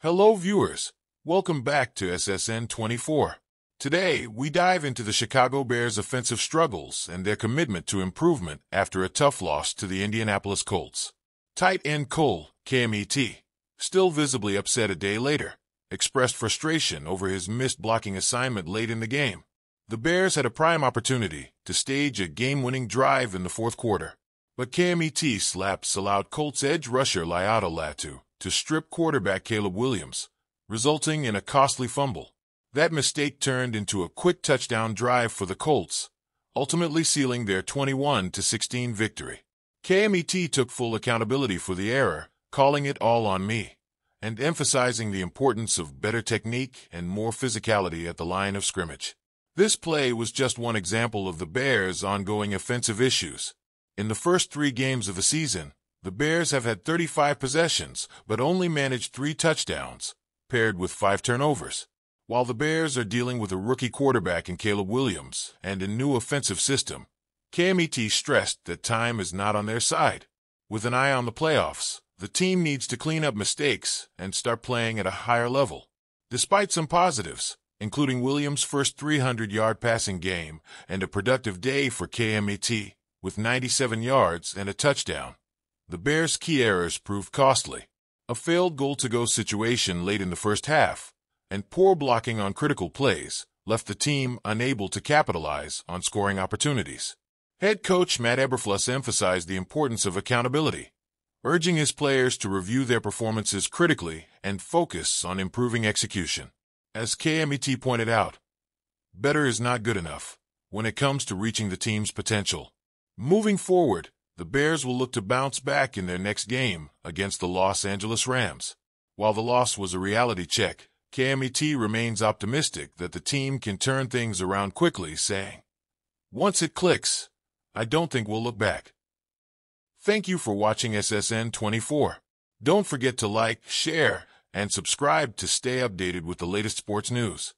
Hello, viewers. Welcome back to SSN 24. Today, we dive into the Chicago Bears' offensive struggles and their commitment to improvement after a tough loss to the Indianapolis Colts. Tight end Cole, Kmet, still visibly upset a day later, expressed frustration over his missed blocking assignment late in the game. The Bears had a prime opportunity to stage a game-winning drive in the fourth quarter, but Kmet's lapse allowed Colts edge rusher Laiatu Latu to strip quarterback Caleb Williams, resulting in a costly fumble. That mistake turned into a quick touchdown drive for the Colts, ultimately sealing their 21-16 victory. Kmet took full accountability for the error, calling it all on me, and emphasizing the importance of better technique and more physicality at the line of scrimmage. This play was just one example of the Bears' ongoing offensive issues. In the first three games of the season, the Bears have had 35 possessions, but only managed three touchdowns, paired with five turnovers. While the Bears are dealing with a rookie quarterback in Caleb Williams and a new offensive system, Kmet stressed that time is not on their side. With an eye on the playoffs, the team needs to clean up mistakes and start playing at a higher level. Despite some positives, including Williams' first 300-yard passing game and a productive day for Kmet with 97 yards and a touchdown. The Bears' key errors proved costly. A failed goal-to-go situation late in the first half and poor blocking on critical plays left the team unable to capitalize on scoring opportunities. Head coach Matt Eberflus emphasized the importance of accountability, urging his players to review their performances critically and focus on improving execution. As Kmet pointed out, better is not good enough when it comes to reaching the team's potential. Moving forward, the Bears will look to bounce back in their next game against the Los Angeles Rams. While the loss was a reality check, Kmet remains optimistic that the team can turn things around quickly, saying, Once it clicks, I don't think we'll look back. Thank you for watching SSN 24. Don't forget to like, share, and subscribe to stay updated with the latest sports news.